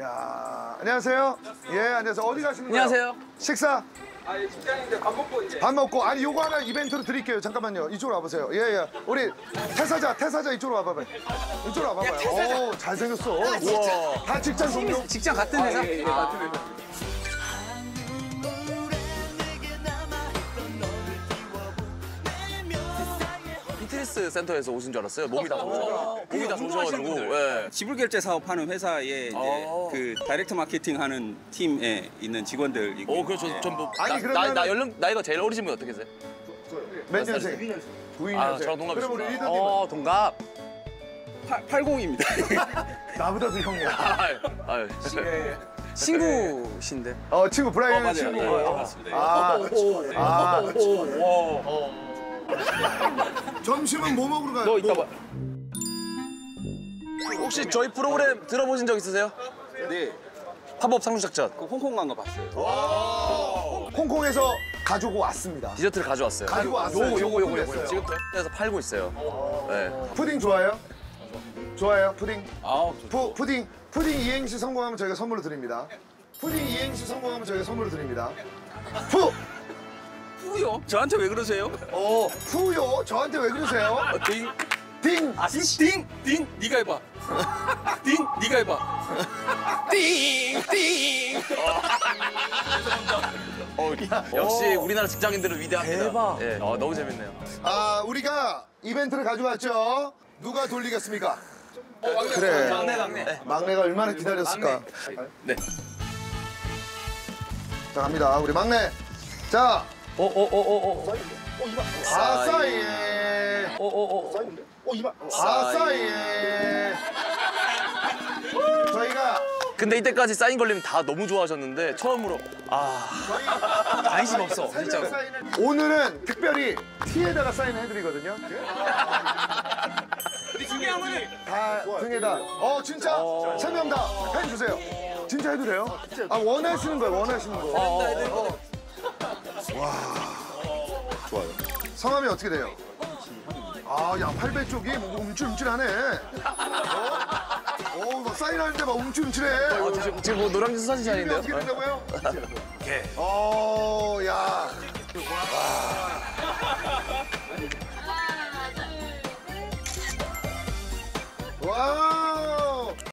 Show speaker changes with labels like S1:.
S1: 야, 안녕하세요. 예, 안녕하세요. 어디 가시는 거예요?
S2: 안녕하세요.
S1: 식사?
S3: 아, 예, 직장인데 밥 먹고 이제.
S1: 밥 먹고 아니 요거 하나 이벤트로 드릴게요. 잠깐만요. 이쪽으로 와보세요. 예, 예. 우리 태사자, 태사자 이쪽으로 와봐봐요. 이쪽으로 와봐봐요. 오, 잘생겼어. 우와. 다 직장 동료.
S2: 직장 같은 회사?
S3: 예, 예, 같은 회사.
S4: 피트니스 센터에서 오신 줄 알았어요. 몸이 다 좋으셔. 몸이 다 좋으셔가지고. 예.
S5: 지불 결제 사업하는 회사에 이제
S4: 어.
S5: 그 direct 마케팅 하는 팀에 있는 직원들이고
S4: 어, 그렇죠. 전뭐
S1: 아니,
S4: 나,
S1: 그러면은-
S4: 나, 나 연령 나이가 제일 어리신 분 어떻게 되세요?
S1: 몇 년생? 92년생.
S4: 아, 저랑 동갑이시구나.
S1: 그럼 우리 리더님
S2: 어, 동갑.
S5: 80입니다.
S1: 나보다도 형이야.
S4: 아유, 아유.
S2: 친구신데.
S1: 어, 친구 브라이언. 친구.
S5: 예,
S1: 어.
S5: 맞습니다.
S1: 아, 아. 점심은 뭐 먹으러 가요?
S5: 너 이따 봐.
S4: 혹시 저희 프로그램 들어보신 적 있으세요?
S5: 네,
S4: 팝업 상륙작전.
S5: 그 홍콩 간 거 봤어요.
S1: 홍콩에서 가지고 왔습니다.
S4: 디저트를 가져왔어요.
S1: 가지고 왔어요.
S4: 요거, 요거, 요거, 요거. 지금 에서 팔고 있어요. 네.
S1: 푸딩 좋아해요? 좋아해요, 푸딩?
S5: 아,
S1: 푸, 푸딩, 푸딩 이행시 성공하면 저희가 선물로 드립니다. 푸딩 이행시 성공하면 저희가 선물로 드립니다. 푸!
S5: 푸요? 저한테 왜 그러세요?
S1: 어, 푸요? 저한테 왜 그러세요?
S5: 딩,
S1: 딩!
S5: 아, 딩, 딩, 네가 해봐. 딩, 네가 해봐. 띵, 띵.
S4: 어, 역시 우리나라 직장인들은 위대합니다.
S2: 대박.
S4: 예. 어, 너무 재밌네요.
S1: 아, 우리가 이벤트를 가져왔죠? 누가 돌리겠습니까? 그래.
S5: 막내, 막내.
S1: 막내가 얼마나 기다렸을까?
S4: 네.
S1: 자, 갑니다. 우리 막내. 자,
S2: 어, 어, 어, 어, 어.
S1: 아싸예.
S2: 어, 어, 어.
S1: 아싸예. 저희가
S4: 근데 이때까지 사인 걸리면 다 너무 좋아하셨는데 처음으로
S2: 관심 없어, 진짜로.
S1: 오늘은 특별히 티에다가 사인을 해드리거든요. 다 등에다. 어 진짜 세 명 다 해주세요. 진짜 해도 돼요? 아 원하시는 거예요. 원하시는 거. 어, 와 좋아요. 성함이 어떻게 돼요? 아 야 팔배 쪽이 뭐 움찔움찔하네. 어? 어막 사인하는데 막 움찔움찔해.
S4: 어, 지금, 지금 뭐 노량진 수사진
S1: 이름이
S4: 아닌데요?
S1: 어떻게 된다고요? 어, 야. 와.